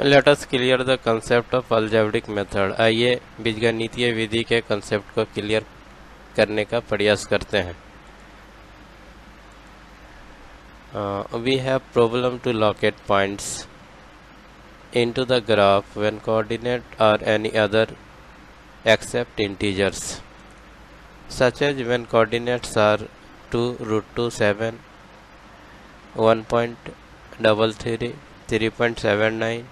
Let us clear the concept of algebraic method आइए बीजगणितीय विधि के कंसेप्ट को क्लियर करने का प्रयास करते हैं। We have problem to locate points into the graph when coordinate are any other except integers such as when coordinates are two root two seven one point double three three point seven nine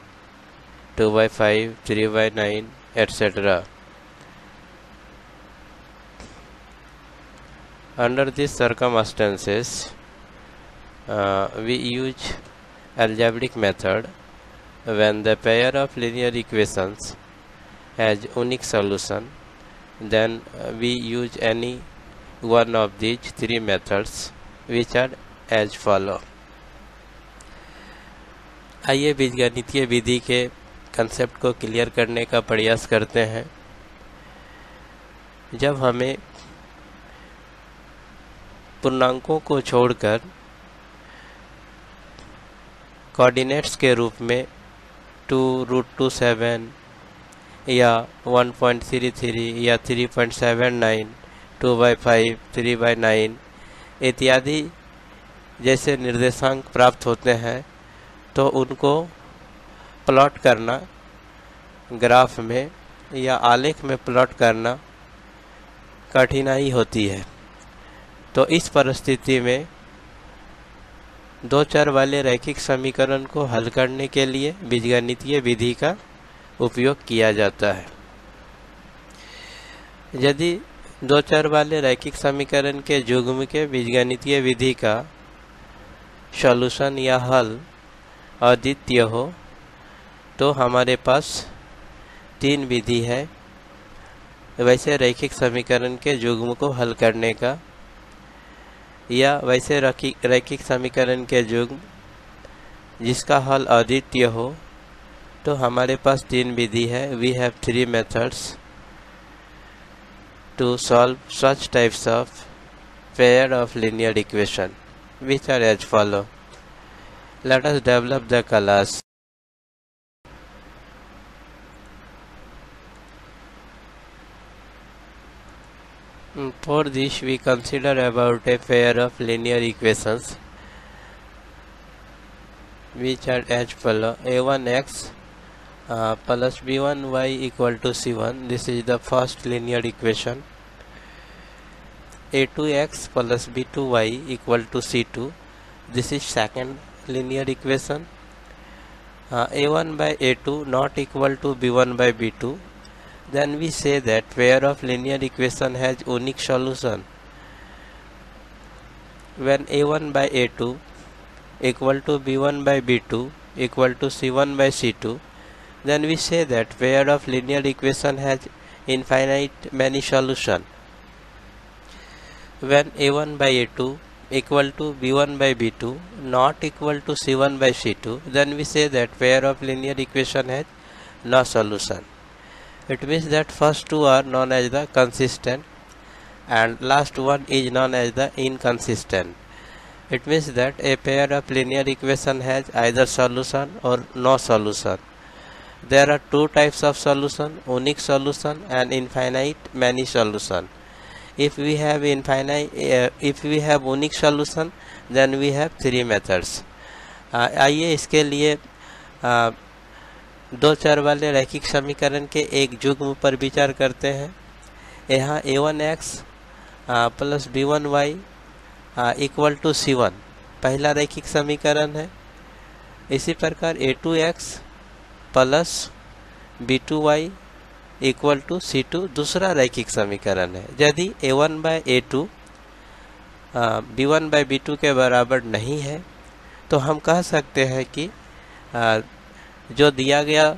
2 by 5, 3 by 9, etc. Under these circumstances, uh, we use algebraic method when the pair of linear equations has unique solution then uh, we use any one of these three methods which are as follow आइए बीजगणितीय विधि के concept को clear करने का प्रयास करते हैं। जब हमें पूर्णांकों को छोड़कर कोऑर्डिनेट्स के रूप में टू रूट टू सेवन या वन पॉइंट थ्री थ्री या three point seven nine, two by five, three by nine इत्यादि जैसे निर्देशांक प्राप्त होते हैं तो उनको प्लॉट करना, ग्राफ में या आलेख में प्लॉट करना कठिनाई होती है। तो इस परिस्थिति में दो चर वाले रैखिक समीकरण को हल करने के लिए बीजगणितीय विधि का उपयोग किया जाता है। यदि दो चर वाले रैखिक समीकरण के युग्म के बीजगणितीय विधि का सॉल्यूशन या हल अद्वितीय हो तो हमारे पास तीन विधि है। वैसे रैखिक समीकरण के युग्म को हल करने का या वैसे रैखिक समीकरण के युग्म जिसका हल अद्वितीय हो तो हमारे पास तीन विधि है। We have three methods to solve such types of pair of linear equation which are as follow let us develop the class. For this we consider about a pair of linear equations which are as follow. A1x uh, plus b1y equal to c1 this is the first linear equation. A2x plus b2y equal to c2 this is second linear equation. Uh, a1 by a2 not equal to b1 by b2 then we say that pair of linear equation has unique solution. When a1 by a2 equal to b1 by b2 equal to c1 by c2 then we say that pair of linear equation has infinite many solution. When a1 by a2 equal to b1 by b2 not equal to c1 by c2 then we say that pair of linear equation has no solution it means that first two are known as the consistent and last one is known as the inconsistent it means that a pair of linear equation has either solution or no solution there are two types of solution unique solution and infinite many solution if we have infinite uh, if we have unique solution then we have three methods uh, आइए इसके लिए uh, दो चर वाले रैखिक समीकरण के एक युग्म पर विचार करते हैं। यहाँ a one x plus b one y equal to c one पहला रैखिक समीकरण है। इसी प्रकार a two x plus b two y equal to c two दूसरा रैखिक समीकरण है। यदि a one by a two b one by b two के बराबर नहीं है तो हम कह सकते हैं कि जो दिया गया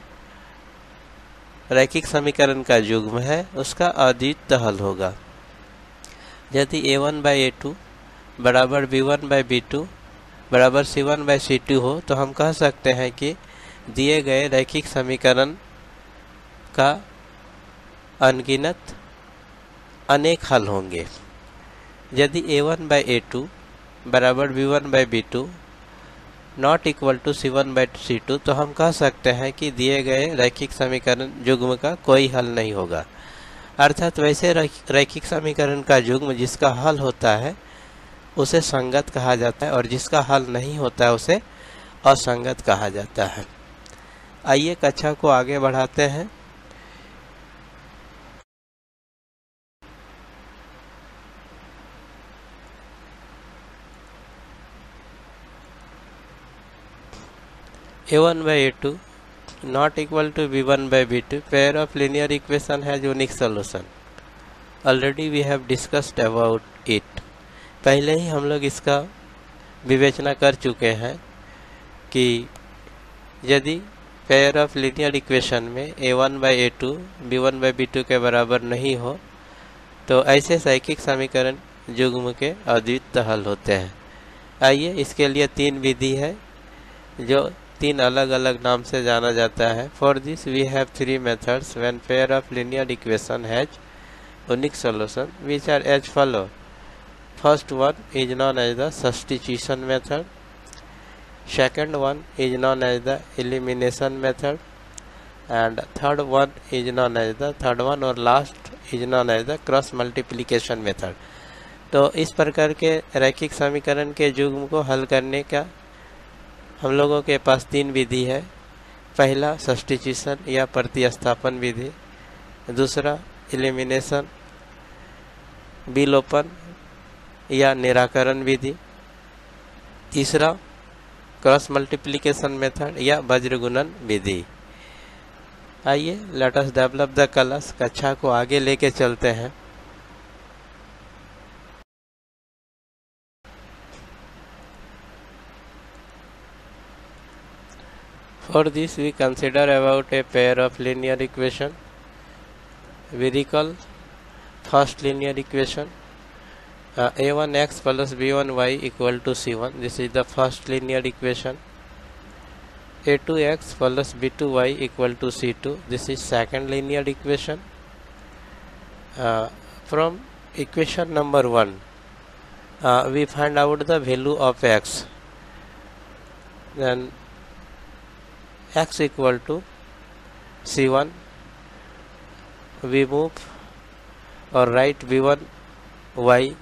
रैखिक समीकरण का युग्म है, उसका अद्वित हल होगा। यदि a one by a two बराबर b one by b two बराबर c one by c two हो तो हम कह सकते हैं कि दिए गए रैखिक समीकरण का अनगिनत अनेक हल होंगे। यदि a one by a two बराबर b one by b two not equal to c one by c two तो हम कह सकते हैं कि दिए गए रैखिक समीकरण युग्म का कोई हल नहीं होगा। अर्थात वैसे रैखिक समीकरण का युग्म जिसका हल होता है, उसे संगत कहा जाता है, और जिसका हल नहीं होता है, उसे असंगत कहा जाता है। आइए कक्षा को आगे बढ़ाते हैं। A1 by a2 not equal to b1 by b2 pair of linear equation has unique solution. Already we have discussed about it. पहले ही हम लोग इसका विवेचना कर चुके हैं कि यदि पेयर ऑफ़ लीनियर इक्वेशन में a one by a two b one by b two के बराबर नहीं हो तो ऐसे साइकिक समीकरण युग्म के अद्वित हल होते हैं। आइए इसके लिए तीन विधि है, जो तीन अलग अलग नाम से जाना जाता है। For this we have three methods when pair of linear equation has unique solution which are as follow first one is known as the substitution method second one is known as the elimination method and third one is known as the third one और last is known as the cross multiplication method तो इस प्रकार के रैखिक समीकरण के युग्म को हल करने का हम लोगों के पास तीन विधि है। पहला सब्सटीट्यूशन या प्रतिस्थापन विधि। दूसरा एलिमिनेशन विलोपन या निराकरण विधि। तीसरा क्रॉस मल्टीप्लिकेशन मेथड या वज्रगुणन विधि। आइए let us develop the class कक्षा को आगे लेके चलते हैं। For this we consider about a pair of linear equation. We recall first linear equation uh, a1x plus b1y equal to c1 this is the first linear equation. A2x plus b2y equal to c2 this is second linear equation. Uh, from equation number 1 uh, we find out the value of x. Then x equal to c1 we move or write v1 y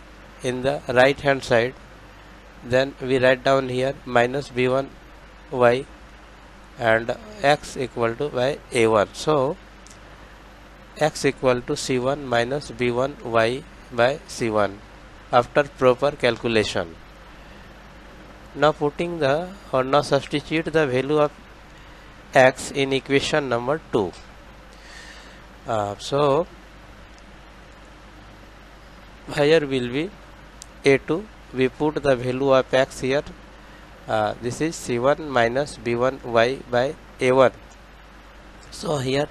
in the right hand side then we write down here minus b1 y and x equal to by a1 so x equal to c1 minus b1 y by c1 after proper calculation. Now putting the or now substitute the value of x in equation number 2 uh, so here will be a2 we put the value of x here. Uh, this is c1 minus b1 y by a1 so here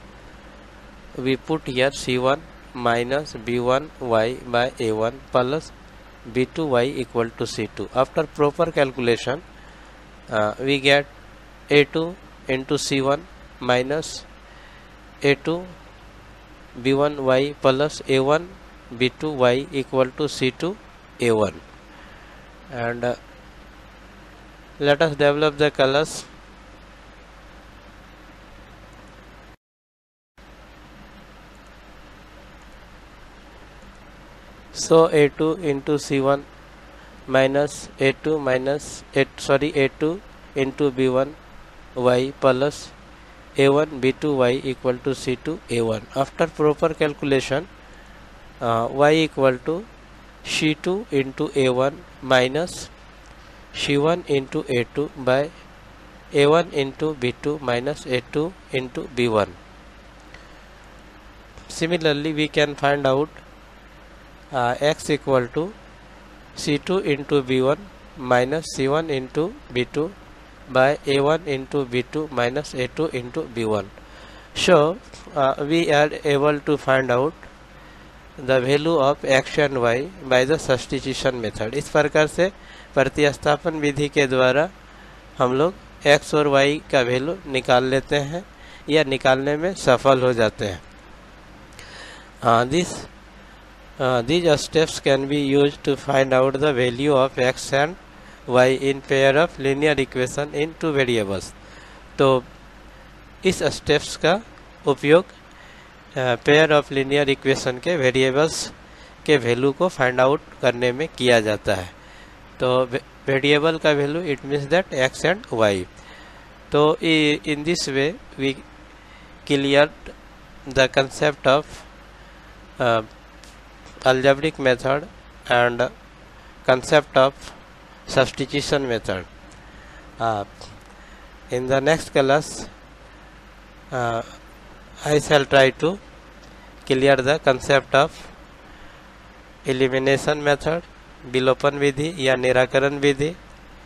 we put here c1 minus b1 y by a1 plus b2 y equal to c2 after proper calculation uh, we get a2 into c1 minus a2 b1 y plus a1 b2 y equal to c2 a1 and uh, let us develop the colors. So a2 into c1 minus a2 minus 8 sorry a2 into b1 y plus a1 b2 y equal to c2 a1 after proper calculation uh, y equal to c2 into a1 minus c1 into a2 by a1 into b2 minus a2 into b1 similarly we can find out uh, x equal to c2 into b1 minus c1 into b2 by a1 into b2 minus a2 into b1 so uh, we are able to find out the value of x and y by the substitution method इस प्रकार से प्रतिस्थापन विधि के द्वारा हम लोग x और y का वैल्यू निकाल लेते हैं या निकालने में सफल हो जाते हैं this these steps can be used to find out the value of x and y in pair of linear equation in two variables. तो इस स्टेप्स का उपयोग पेयर ऑफ़ लीनियर इक्वेशन के वेरिएबल्स के वैल्यू को फाइंड आउट करने में किया जाता है। तो वेरिएबल का value it means that x and y तो in this way we clear the concept of algebraic method and concept of substitution method uh, in the next class uh, I shall try to clear the concept of elimination method विलोपन विधि या निराकरण विधि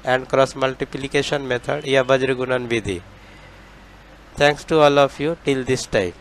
and cross multiplication method या वज्र गुणन विधि thanks to all of you till this time